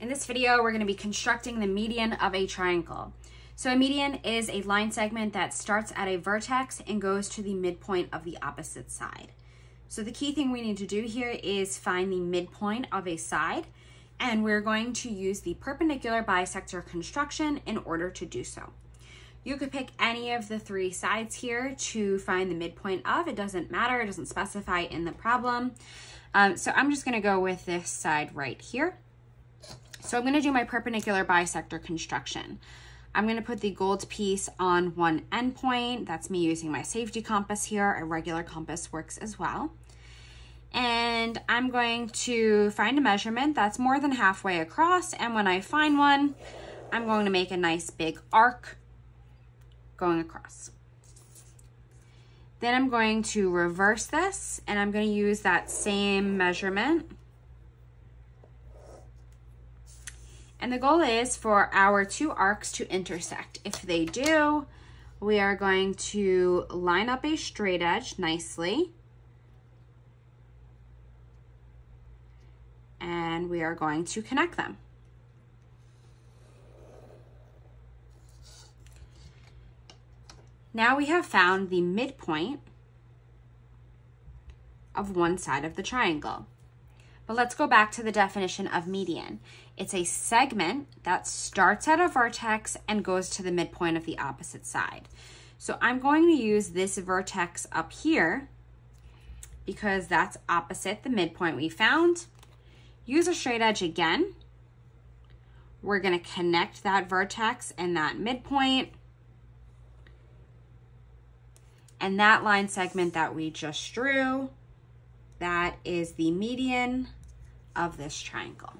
In this video, we're gonna be constructing the median of a triangle. So a median is a line segment that starts at a vertex and goes to the midpoint of the opposite side. So the key thing we need to do here is find the midpoint of a side, and we're going to use the perpendicular bisector construction in order to do so. You could pick any of the three sides here to find the midpoint of. It doesn't matter, it doesn't specify in the problem. Um, so I'm just gonna go with this side right here. So I'm gonna do my perpendicular bisector construction. I'm gonna put the gold piece on one endpoint. That's me using my safety compass here. A regular compass works as well. And I'm going to find a measurement that's more than halfway across. And when I find one, I'm going to make a nice big arc going across. Then I'm going to reverse this and I'm going to use that same measurement And the goal is for our two arcs to intersect. If they do, we are going to line up a straight edge nicely. And we are going to connect them. Now we have found the midpoint of one side of the triangle. But let's go back to the definition of median. It's a segment that starts at a vertex and goes to the midpoint of the opposite side. So I'm going to use this vertex up here because that's opposite the midpoint we found. Use a straight edge again. We're gonna connect that vertex and that midpoint. And that line segment that we just drew, that is the median of this triangle.